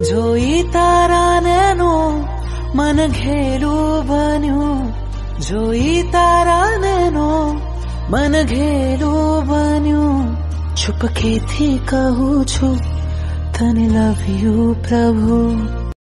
જોઈ તારા નેનો મન ઘેલું બન્યું જોઈ તારા નેનો મન ઘેલું બન્યું, છુપકેથી કહું છું, તને લવ યુ પ્રભુ.